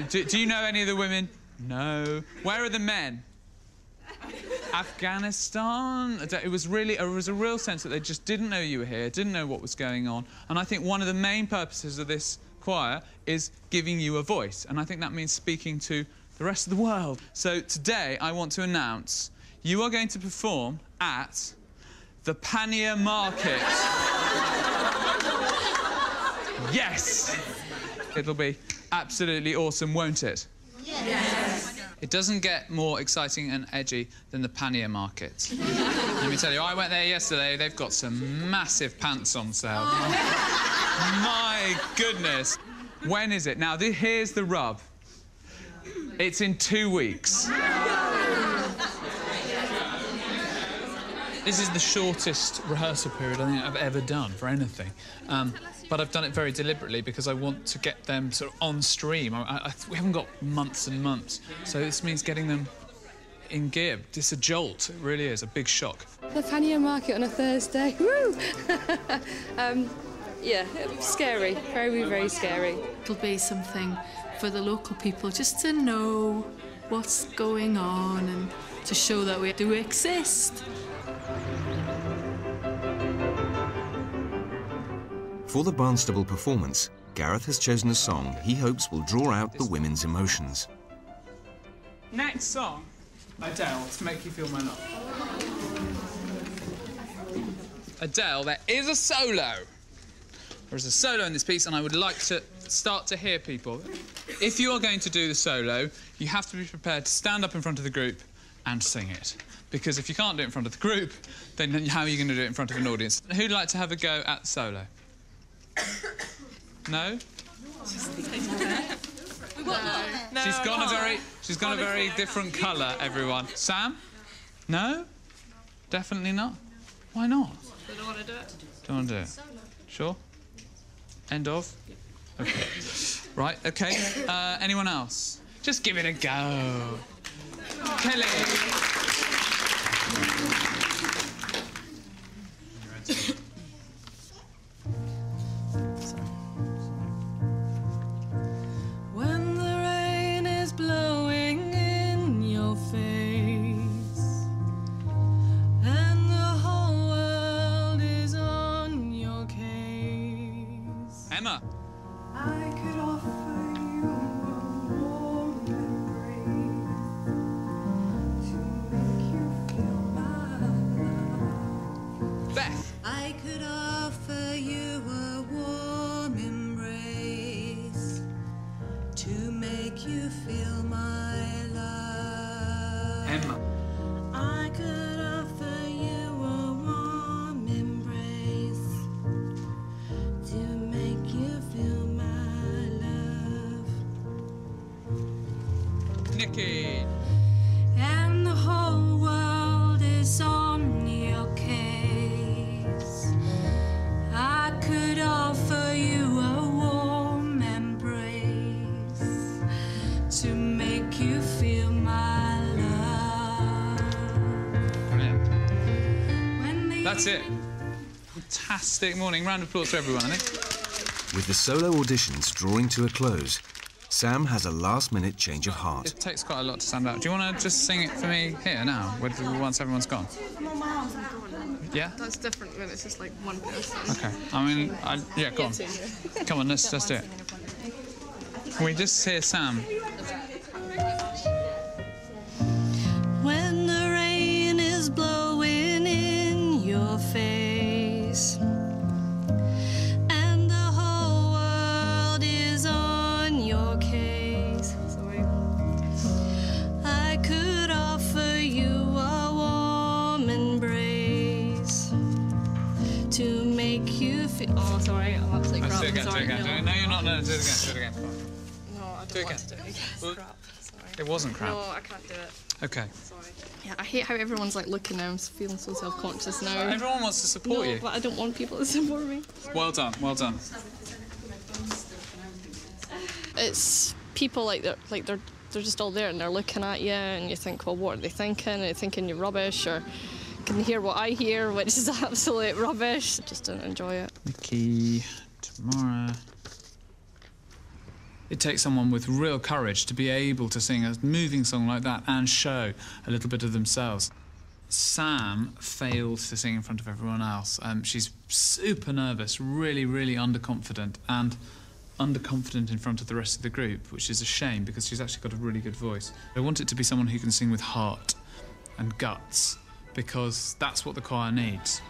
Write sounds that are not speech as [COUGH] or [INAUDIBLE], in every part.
Do, do you know any of the women? No. Where are the men? Afghanistan. It was really, it was a real sense that they just didn't know you were here, didn't know what was going on. And I think one of the main purposes of this choir is giving you a voice. And I think that means speaking to the rest of the world. So today I want to announce you are going to perform at the Pannier Market. [LAUGHS] yes! It'll be absolutely awesome, won't it? Yes. It doesn't get more exciting and edgy than the pannier market. Let me tell you, I went there yesterday. They've got some massive pants on sale. My goodness. When is it? Now, here's the rub. It's in two weeks. This is the shortest rehearsal period I think I've ever done for anything. Um, but I've done it very deliberately because I want to get them sort of on stream. I, I, we haven't got months and months, so this means getting them in gear. It's a jolt, it really is, a big shock. The Pannier Market on a Thursday. [LAUGHS] Woo! [LAUGHS] um, yeah, scary. Very, very scary. It'll be something for the local people just to know what's going on and to show that we do exist. For the Barnstaple performance, Gareth has chosen a song he hopes will draw out the women's emotions. Next song, Adele, to make you feel my love. Adele, there is a solo. There is a solo in this piece, and I would like to start to hear people. If you are going to do the solo, you have to be prepared to stand up in front of the group and sing it. Because if you can't do it in front of the group, then how are you going to do it in front of an audience? Who'd like to have a go at solo? No? She's gone a very she's gone a very different colour, everyone. Sam? No? Definitely not? Why not? Don't want to do it. Don't want to do it. Sure? End of? Okay. Right, okay. Uh, anyone else? Just give it a go. Kelly. Case. Nikki. And the whole world is on your case. I could offer you a warm embrace to make you feel my love. Brilliant. When the That's it. Fantastic morning. Round of applause for everyone, I think. With the solo auditions drawing to a close, Sam has a last-minute change of heart. It takes quite a lot to stand out. Do you want to just sing it for me here now, with- once everyone's gone? Yeah? That's different when it's just like one person. Okay. I mean, I, yeah, go on. [LAUGHS] Come on, let's, let's do it. Can we just hear Sam? Crap. do it again, do it again. no. No, you're not. No, do it again, do it again. No, I don't Do it want again. to do it again. Well- Crap. Sorry. It wasn't crap. No, I can't do it. Okay. Sorry. Yeah, I hate how everyone's like looking now. I'm feeling so self-conscious now. Everyone wants to support no, you. but I don't want people to [LAUGHS] support me. Well done, well done. It's people like they're like they're they're just all there and they're looking at you and you think, well, what are they thinking? Are they thinking you're rubbish or can they hear what I hear, which is [LAUGHS] absolute rubbish? Just don't enjoy it. Nikki, tomorrow. It takes someone with real courage to be able to sing a moving song like that and show a little bit of themselves. Sam failed to sing in front of everyone else. Um, she's super nervous, really, really underconfident, and underconfident in front of the rest of the group, which is a shame because she's actually got a really good voice. I want it to be someone who can sing with heart and guts because that's what the choir needs.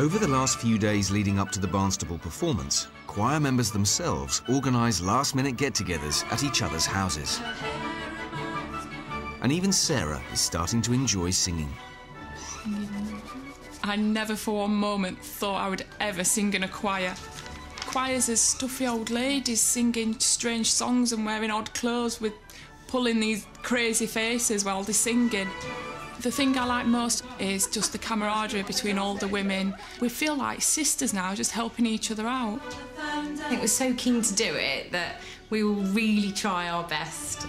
Over the last few days leading up to the Barnstaple performance, choir members themselves organise last minute get togethers at each other's houses. And even Sarah is starting to enjoy singing. I never for one moment thought I would ever sing in a choir. Choirs are stuffy old ladies singing strange songs and wearing odd clothes with pulling these crazy faces while they're singing. The thing I like most is just the camaraderie between all the women. We feel like sisters now, just helping each other out. I think we're so keen to do it that we will really try our best.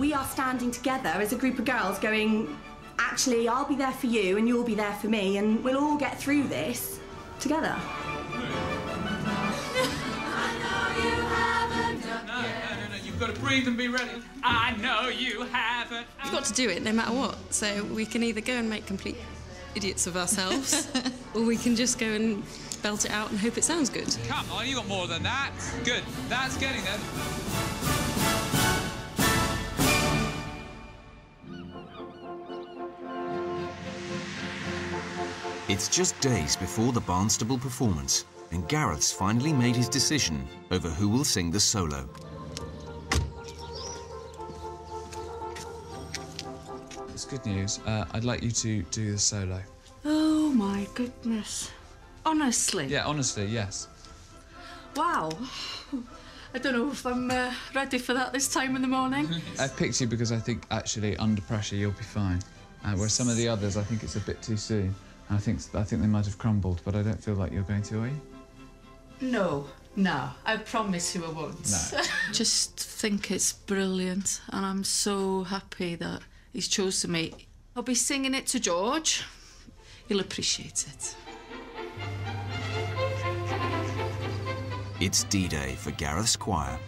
We are standing together as a group of girls going, actually, I'll be there for you and you'll be there for me, and we'll all get through this together. You've got to breathe and be ready. I know you haven't. We've got to do it no matter what. So we can either go and make complete idiots of ourselves, [LAUGHS] or we can just go and belt it out and hope it sounds good. Come on, you got more than that. Good. That's getting there. It's just days before the Barnstaple performance, and Gareth's finally made his decision over who will sing the solo. Good news. Uh, I'd like you to do the solo. Oh my goodness. Honestly. Yeah, honestly, yes. Wow. I don't know if I'm uh, ready for that this time in the morning. [LAUGHS] I've picked you because I think actually under pressure you'll be fine. Uh, whereas some of the others, I think it's a bit too soon. And I think I think they might have crumbled, but I don't feel like you're going to, are you? no, no. I promise you I won't. No. [LAUGHS] Just think it's brilliant, and I'm so happy that he's chosen me. I'll be singing it to George. He'll appreciate it. It's D-Day for Gareth's choir.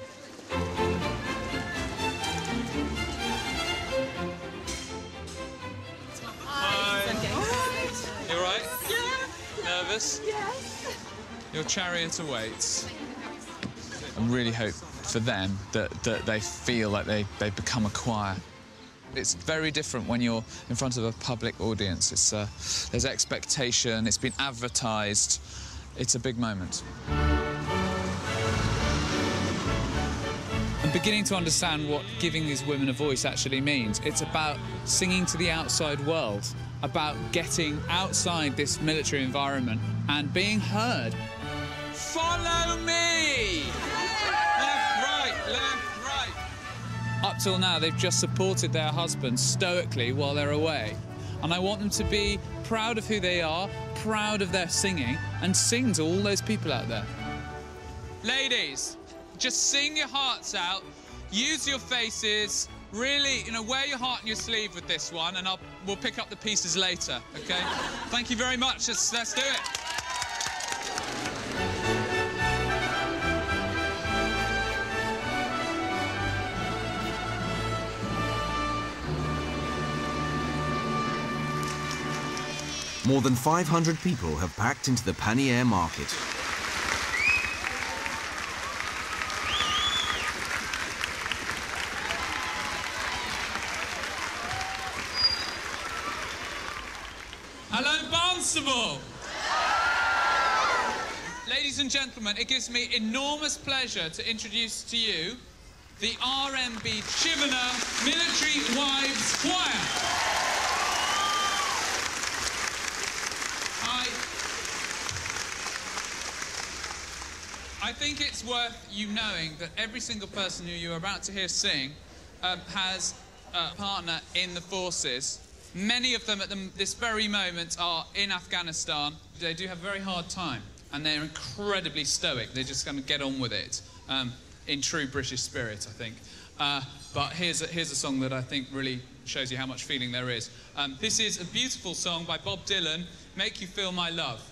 You all right? Yeah. Nervous? Yes. Your chariot awaits. I really hope for them that, that they feel like they, they've become a choir. It's very different when you're in front of a public audience. It's, uh, there's expectation, it's been advertised. It's a big moment. I'm beginning to understand what giving these women a voice actually means. It's about singing to the outside world, about getting outside this military environment and being heard. Follow me! Up till now, they've just supported their husbands stoically while they're away. And I want them to be proud of who they are, proud of their singing, and sing to all those people out there. Ladies, just sing your hearts out, use your faces, really, you know, wear your heart on your sleeve with this one, and I'll, we'll pick up the pieces later, okay? Thank you very much. Let's, let's do it. More than 500 people have packed into the Pannier market. Hello, Barnstaple! Ladies and gentlemen, it gives me enormous pleasure to introduce to you the RMB Chivenor Military Wives Choir. I, I think it's worth you knowing that every single person who you're about to hear sing um, has a partner in the forces. Many of them at the, this very moment are in Afghanistan. They do have a very hard time and they're incredibly stoic. They're just going to get on with it um, in true British spirit, I think. Uh, but here's a, here's a song that I think really shows you how much feeling there is. Um, this is a beautiful song by Bob Dylan, Make You Feel My Love.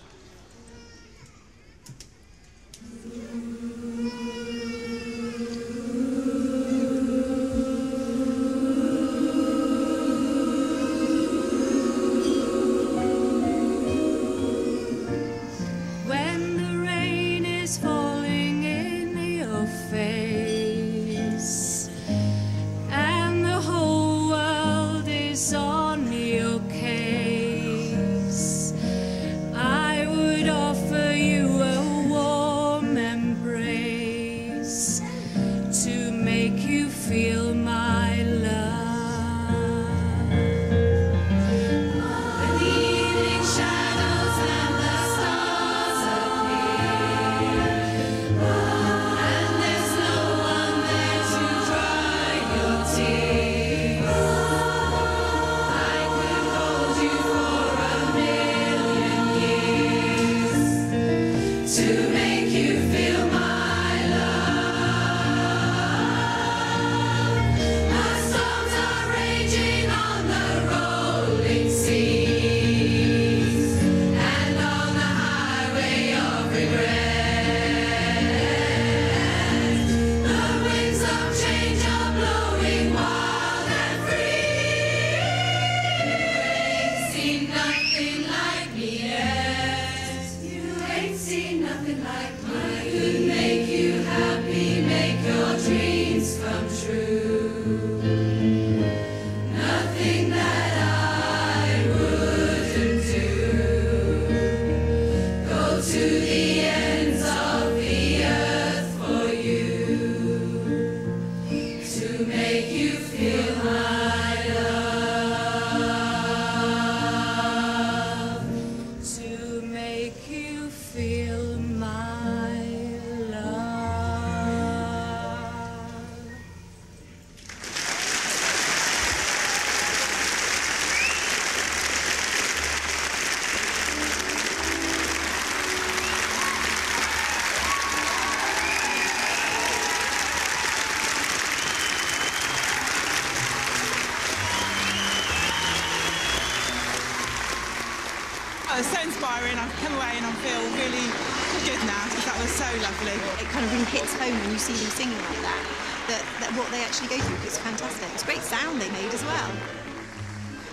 Kind of really hits home when you see them singing like that, that, that what they actually go through is fantastic. It's great sound they made as well.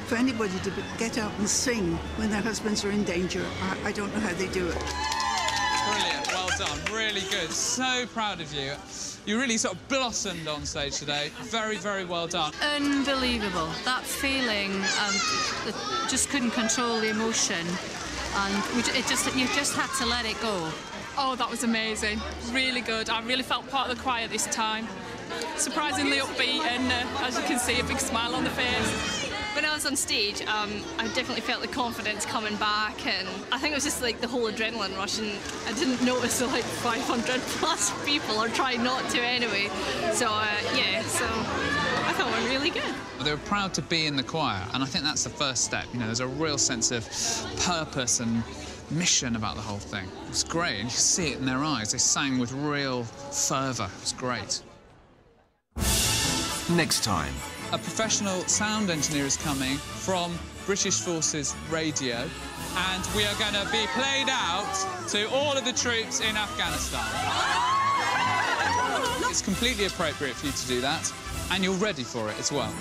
For anybody to get out and sing when their husbands are in danger, I, I don't know how they do it. Brilliant, well done, really good. So proud of you. You really sort of blossomed on stage today. Very, very well done. Unbelievable. That feeling, um, just couldn't control the emotion, and we, it just you just had to let it go. Oh, that was amazing. Really good. I really felt part of the choir this time. Surprisingly upbeat, and uh, as you can see, a big smile on the face. When I was on stage, um, I definitely felt the confidence coming back, and I think it was just like the whole adrenaline rush, and I didn't notice the [LAUGHS] like 500 plus people, or try not to anyway. So uh, yeah, so I thought it went really good. They were proud to be in the choir, and I think that's the first step. You know, there's a real sense of purpose and mission about the whole thing. It's great, and you see it in their eyes. They sang with real fervour. It was great. Next time, A professional sound engineer is coming from British Forces Radio, and we are going to be played out to all of the troops in Afghanistan. It's completely appropriate for you to do that, and you're ready for it as well.